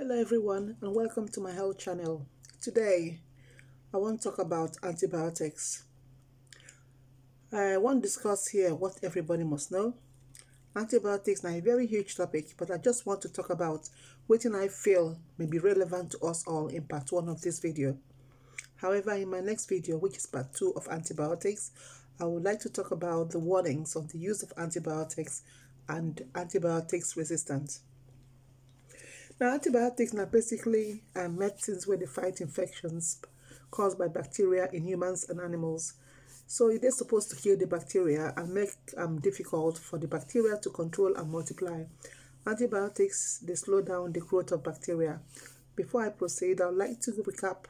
Hello everyone and welcome to my health channel. Today I want to talk about antibiotics. I want to discuss here what everybody must know. Antibiotics are a very huge topic but I just want to talk about what I feel may be relevant to us all in part 1 of this video. However, in my next video which is part 2 of antibiotics, I would like to talk about the warnings on the use of antibiotics and antibiotics resistance. Now, antibiotics are basically uh, medicines where they fight infections caused by bacteria in humans and animals. So is supposed to kill the bacteria and make um, difficult for the bacteria to control and multiply. Antibiotics, they slow down the growth of bacteria. Before I proceed, I would like to recap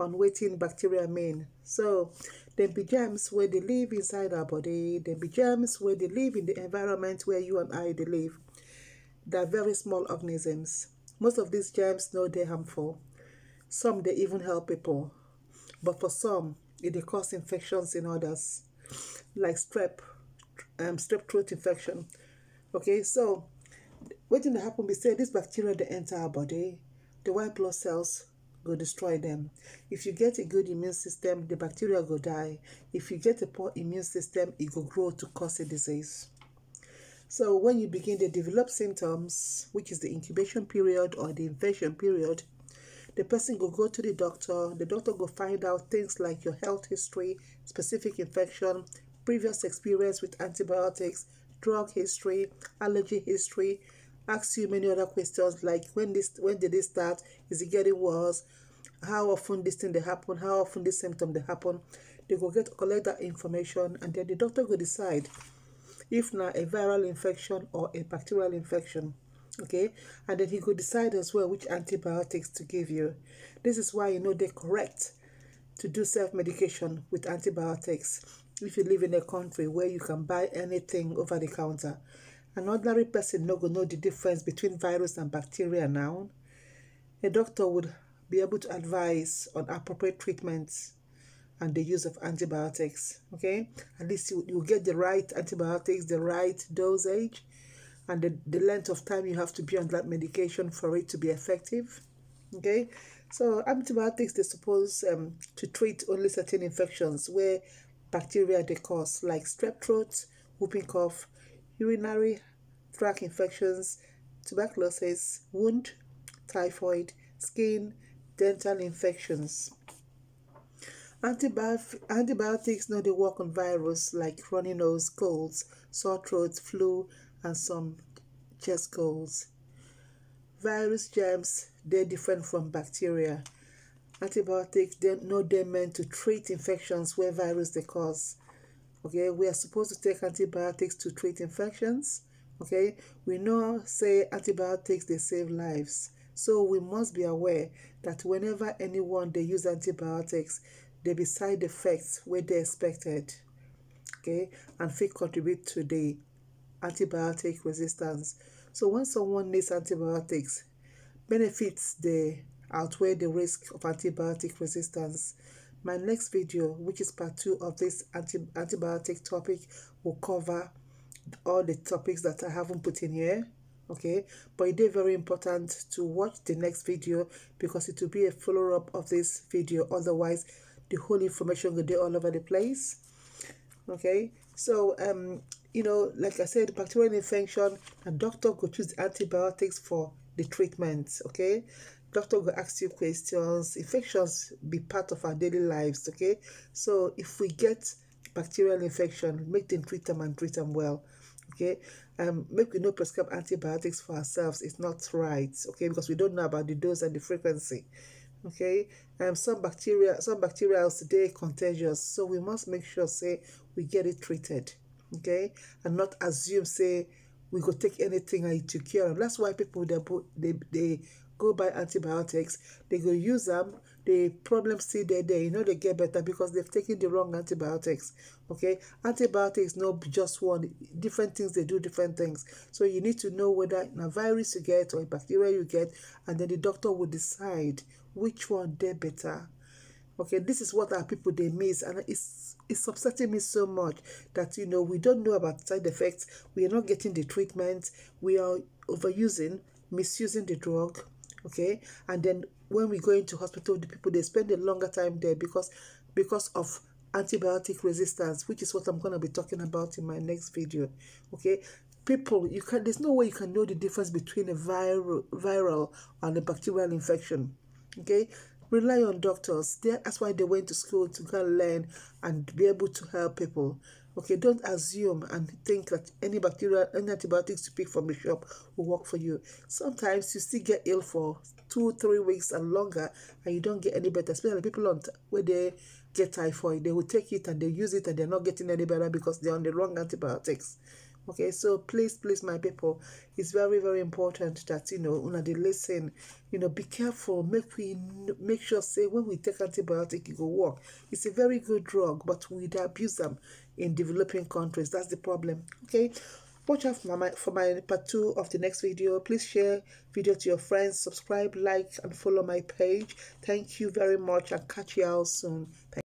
on what bacteria mean. So, there be germs where they live inside our body. There be germs where they live in the environment where you and I they live. They're very small organisms. Most of these germs know they're harmful. Some they even help people. But for some, it cause infections in others, like strep, um, strep throat infection. Okay, so what did happen? We say this bacteria they enter our body, the white blood cells go destroy them. If you get a good immune system, the bacteria go die. If you get a poor immune system, it will grow to cause a disease. So when you begin to develop symptoms, which is the incubation period or the infection period, the person will go to the doctor. The doctor will find out things like your health history, specific infection, previous experience with antibiotics, drug history, allergy history, ask you many other questions like when this when did this start? Is it getting worse? How often this thing they happen? How often this symptom they happen? They go get collect that information and then the doctor will decide if not a viral infection or a bacterial infection okay? And then he could decide as well which antibiotics to give you. This is why you know they're correct to do self-medication with antibiotics if you live in a country where you can buy anything over the counter. An ordinary person no go know the difference between virus and bacteria now. A doctor would be able to advise on appropriate treatments and the use of antibiotics. Okay, at least you, you get the right antibiotics, the right dosage, and the, the length of time you have to be on that medication for it to be effective. Okay, so antibiotics they're supposed um, to treat only certain infections where bacteria they cause, like strep throat, whooping cough, urinary tract infections, tuberculosis, wound, typhoid, skin, dental infections. Antibiotics, antibiotics know they work on virus like runny nose, colds, sore throats, flu, and some chest colds. Virus germs, they're different from bacteria. Antibiotics, they know they're meant to treat infections where virus they cause. Okay, we are supposed to take antibiotics to treat infections. Okay, we know, say, antibiotics, they save lives. So we must be aware that whenever anyone they use antibiotics, there be side effects where they expected okay and fit contribute to the antibiotic resistance. So when someone needs antibiotics benefits they outweigh the risk of antibiotic resistance. My next video which is part two of this anti antibiotic topic will cover all the topics that i haven't put in here okay? But it is very important to watch the next video because it will be a follow-up of this video. Otherwise the whole information will be all over the place. Okay? So um you know like i said bacterial infection a doctor could choose antibiotics for the treatment okay? Doctor will ask you questions. Infections be part of our daily lives okay? So if we get bacterial infection make them treat them and treat them well okay? Um make we no prescribe antibiotics for ourselves it's not right okay? Because we don't know about the dose and the frequency okay? Um some bacteria some bacteria today contagious. So we must make sure say we get it treated okay? And not assume say we go take anything and to cure them that's why people they they, they go buy antibiotics. They go use them the problem still there there you know they get better because they've taken the wrong antibiotics okay? Antibiotics no just one different things they do different things. So you need to know whether a virus you get or a bacteria you get and then the doctor will decide which one they better. Okay this is what our people they miss and it's it's upsetting me so much that you know we don't know about side effects. We are not getting the treatment. We are overusing misusing the drug okay? And then when we go into hospital the people they spend a longer time there because because of antibiotic resistance which is what i'm going to be talking about in my next video okay? People you can there's no way you can know the difference between a viral viral and a bacterial infection okay? Rely on doctors. That's why they went to school to go and learn and be able to help people okay don't assume and think that any bacteria any antibiotics you pick from the shop will work for you. Sometimes you still get ill for two three weeks and longer and you don't get any better especially people on where they get typhoid. They will take it and they use it and they're not getting any better because they're on the wrong antibiotics okay so please please my people it's very very important that you know they listen. You know be careful. Make we make sure say when we take antibiotic it will work. It's a very good drug but we abuse them in developing countries. That's the problem. Okay? Watch out for my for my part two of the next video. Please share video to your friends. Subscribe like and follow my page. Thank you very much and catch you all soon